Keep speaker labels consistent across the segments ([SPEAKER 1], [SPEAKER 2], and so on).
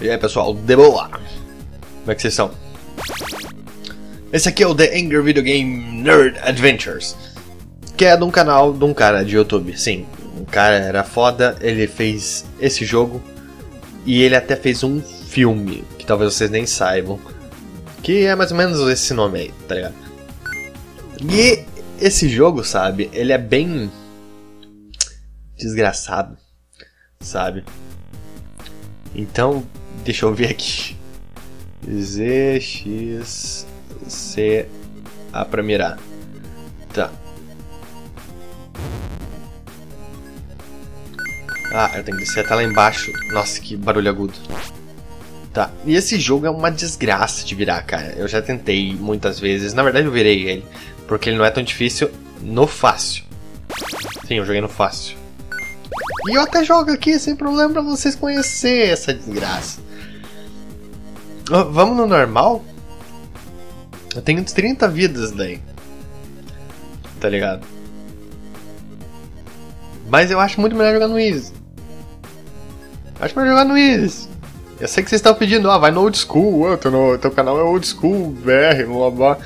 [SPEAKER 1] E aí pessoal, de boa? Como é que vocês estão? Esse aqui é o The Angry Video Game Nerd Adventures Que é de um canal de um cara de YouTube Sim, um cara era foda, ele fez esse jogo E ele até fez um filme, que talvez vocês nem saibam Que é mais ou menos esse nome aí, tá ligado? E esse jogo, sabe, ele é bem... Desgraçado, sabe? Então, Deixa eu ver aqui. Z, X, C, A pra mirar. Tá. Ah, eu tenho que descer até lá embaixo. Nossa, que barulho agudo. Tá, e esse jogo é uma desgraça de virar, cara. Eu já tentei muitas vezes. Na verdade, eu virei ele. Porque ele não é tão difícil no fácil. Sim, eu joguei no fácil. E eu até jogo aqui sem problema pra vocês conhecerem essa desgraça. Vamos no normal? Eu tenho 30 vidas daí. Tá ligado? Mas eu acho muito melhor jogar no Easy. Acho melhor jogar no Easy. Eu sei que vocês estão pedindo, ah, vai no old school, oh, teu, no, teu canal é old school, BR, blá blá.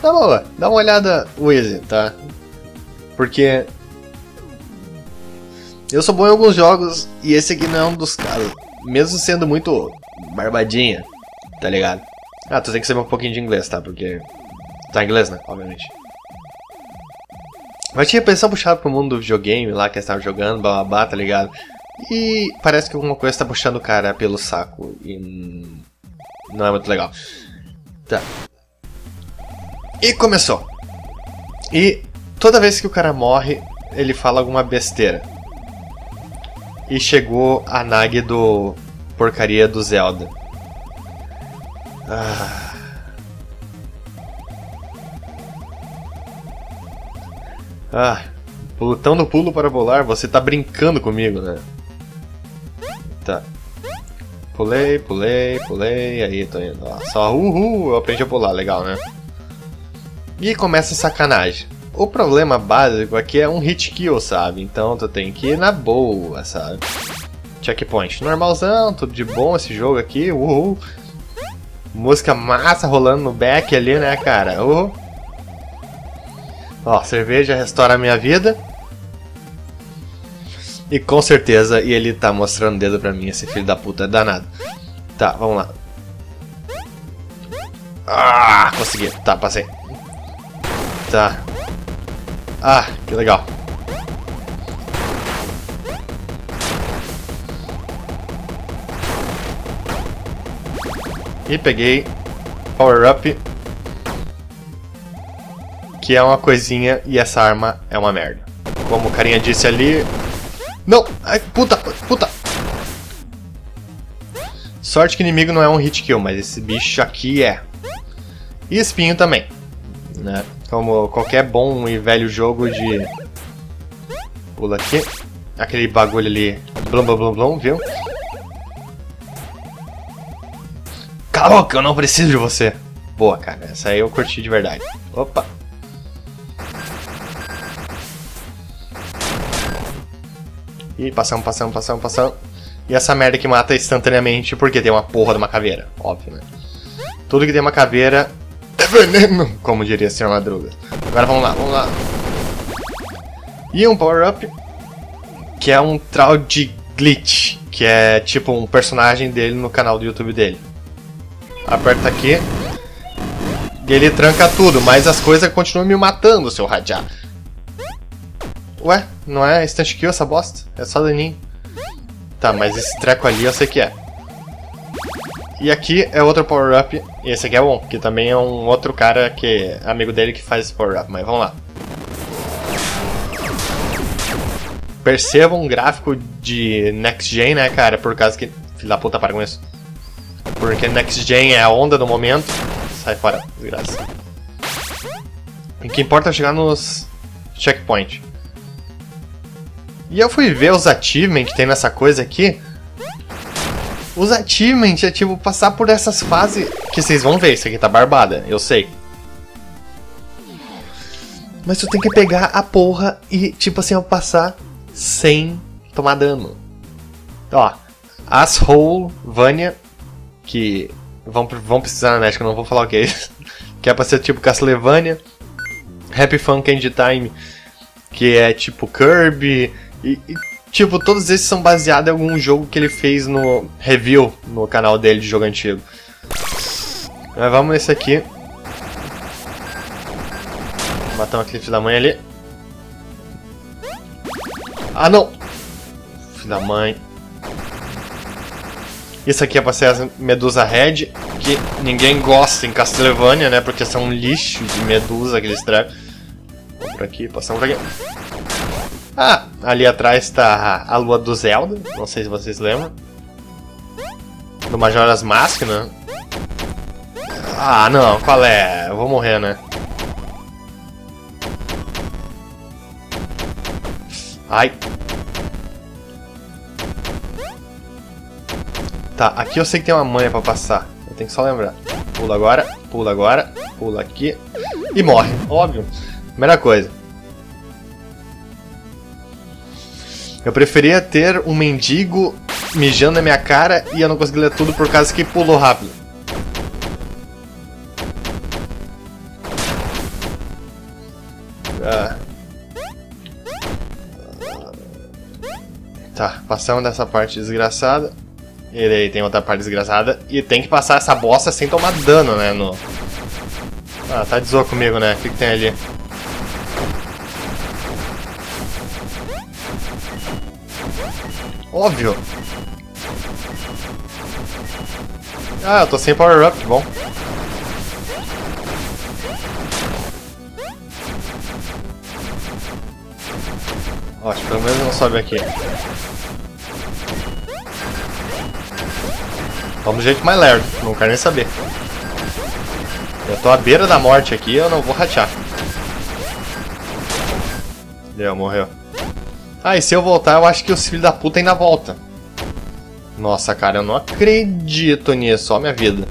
[SPEAKER 1] Tá boa, dá uma olhada o Easy, tá? Porque eu sou bom em alguns jogos e esse aqui não é um dos casos. Mesmo sendo muito barbadinha, tá ligado? Ah, tu tem que saber um pouquinho de inglês, tá? Porque. Tá em inglês, né? Obviamente. Mas tinha pensado puxado pro mundo do videogame lá que eles estavam jogando, blá blá blá, tá ligado? E parece que alguma coisa tá puxando o cara pelo saco e. Não é muito legal. Tá. E começou. E toda vez que o cara morre, ele fala alguma besteira. E chegou a Nag do porcaria do Zelda. Ah. Ah, lutando pulo para volar, você tá brincando comigo, né? Tá. Pulei, pulei, pulei, aí tô indo. Ó, só uhul, eu aprendi a pular, legal, né? E começa a sacanagem. O problema básico aqui é um hit kill, sabe? Então tu tem que ir na boa, sabe? Checkpoint normalzão, tudo de bom esse jogo aqui, uhul. Música massa rolando no back ali, né, cara? Uhul. Ó, cerveja restaura a minha vida. E com certeza, e ele tá mostrando o dedo pra mim, esse filho da puta é danado. Tá, vamos lá. Ah, consegui. Tá, passei. Tá. Ah, que legal. E peguei Power Up. Que é uma coisinha e essa arma é uma merda. Como o carinha disse ali. Não! Ai, puta! Puta! Sorte que inimigo não é um hit kill, mas esse bicho aqui é. E espinho também. Né? Como qualquer bom e velho jogo de. Pula aqui. Aquele bagulho ali. Blum blum blum blum, viu? Cala a boca, eu não preciso de você. Boa, cara. Essa aí eu curti de verdade. Opa. E passamos, passamos, passamos, passamos. E essa merda que mata instantaneamente porque tem uma porra de uma caveira. Óbvio, né? Tudo que tem uma caveira é veneno, como diria o Sr. Madruga. Agora vamos lá, vamos lá. E um power-up, que é um trau de glitch, que é tipo um personagem dele no canal do YouTube dele aperta aqui. E ele tranca tudo, mas as coisas continuam me matando, seu radiar. Ué, não é instant kill essa bosta? É só daninho. Tá, mas esse treco ali eu sei que é. E aqui é outro power-up, e esse aqui é bom, que também é um outro cara que é amigo dele que faz esse power-up, mas vamos lá. Percebam um gráfico de Next Gen, né, cara, por causa que... Filho da puta, para com isso. Porque Next Gen é a onda do momento. Sai fora, desgraça. O que importa é chegar nos checkpoint. E eu fui ver os achievements que tem nessa coisa aqui. Os achievements é tipo passar por essas fases que vocês vão ver. Isso aqui tá barbada, eu sei. Mas tu tem que pegar a porra e, tipo assim, passar sem tomar dano. Ó, Asshole Vania, que vão, vão precisar na que eu não vou falar o que é isso. que é pra ser tipo Castlevania. Happy Fun Candy Time, que é tipo Kirby. E, e, tipo, todos esses são baseados em algum jogo que ele fez no review no canal dele de jogo antigo. Mas vamos nesse aqui. Matar aquele filho da mãe ali. Ah, não! Filho da mãe. Isso aqui é pra ser as Medusa Red, que ninguém gosta em Castlevania, né? Porque são um lixo de medusa aqueles trecos. Vamos por aqui, passamos por aqui. Ah, ali atrás tá a lua do Zelda, não sei se vocês lembram. Do Majora's Mask, né? Ah, não, qual é? Eu vou morrer, né? Ai. Tá, aqui eu sei que tem uma manha pra passar. Eu tenho que só lembrar. Pula agora, pula agora, pula aqui. E morre, óbvio. Primeira coisa. Eu preferia ter um mendigo mijando na minha cara e eu não consegui ler tudo por causa que pulou rápido. Ah. Tá, passamos dessa parte desgraçada. E daí tem outra parte desgraçada. E tem que passar essa bosta sem tomar dano, né? No... Ah, tá de zoa comigo, né? O que, que tem ali? Óbvio! Ah, eu tô sem power up, bom. Ótimo, pelo menos não sobe aqui. Vamos do jeito mais lerdo, não quero nem saber. Eu tô à beira da morte aqui, eu não vou rachar. Deu, morreu. Ah, e se eu voltar, eu acho que os filhos da puta ainda voltam. Nossa, cara, eu não acredito nisso, ó minha vida.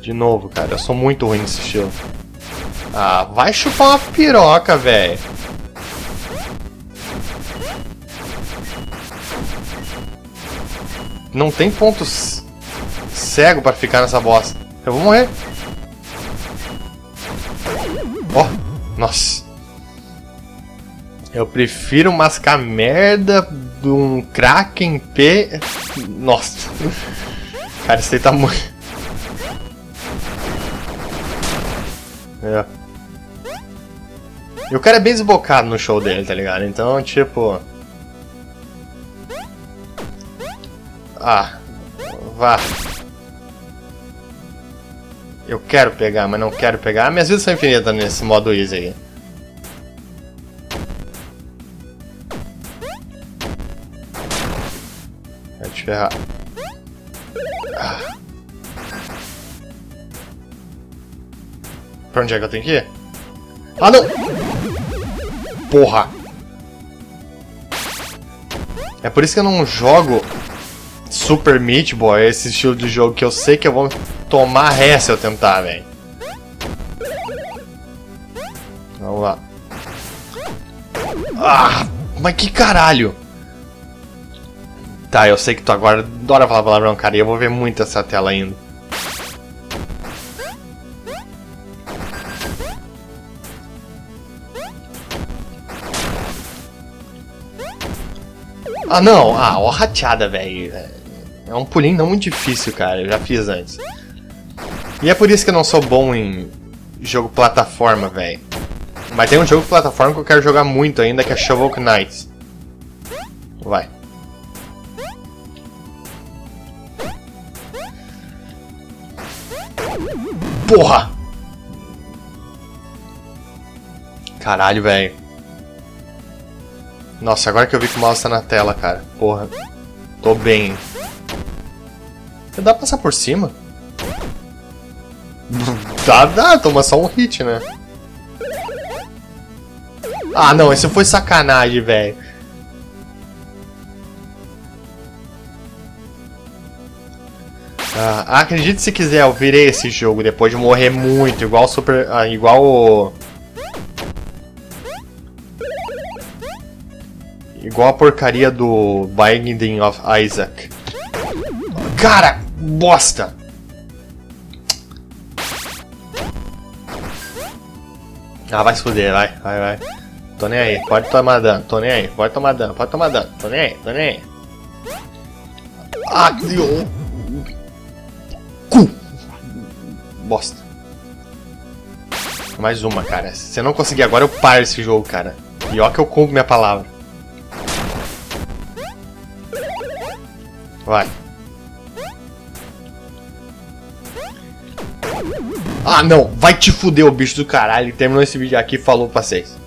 [SPEAKER 1] De novo, cara, eu sou muito ruim nesse estilo. Ah, vai chupar uma piroca, velho. Não tem pontos cego pra ficar nessa bosta. Eu vou morrer. Ó, oh, nossa. Eu prefiro mascar merda de um Kraken P. Nossa. Cara, isso aí tá muito. É. E o cara é bem desbocado no show dele, tá ligado? Então, tipo. Ah. Vá. Eu quero pegar, mas não quero pegar. Minhas vidas são infinitas nesse modo easy aí. ferrar. Ah. Pra onde é que eu tenho que ir? Ah, não! Porra! É por isso que eu não jogo Super Meat Boy, esse estilo de jogo que eu sei que eu vou tomar ré se eu tentar, velho. Vamos lá. Ah, mas que caralho! Tá, eu sei que tu agora adora falar palavrão, cara, e eu vou ver muito essa tela ainda. Ah, não! Ah, ó rateada, velho. É um pulinho não muito difícil, cara. Eu já fiz antes. E é por isso que eu não sou bom em jogo plataforma, velho. Mas tem um jogo plataforma que eu quero jogar muito ainda, que é Shovel Knight. Vai. Porra! Caralho, velho. Nossa, agora que eu vi que o mouse tá na tela, cara. Porra. Tô bem. Dá pra passar por cima? Dá, dá. Toma só um hit, né? Ah, não. Isso foi sacanagem, velho. Ah, acredite se quiser, eu virei esse jogo depois de morrer muito, igual Super. Ah, igual o. Igual a porcaria do Binding of Isaac. Cara, bosta! Ah, vai se fuder, vai, vai, vai. Tô nem aí, pode tomar dano, tô nem aí, pode tomar dano, pode tomar dano, tô nem aí, tô nem aí. Ah, Deus! Cu! Bosta. Mais uma, cara. Se você não conseguir agora, eu paro esse jogo, cara. E ó que eu cumpro minha palavra. Vai. Ah, não. Vai te fuder, o bicho do caralho. Terminou esse vídeo aqui. Falou pra vocês.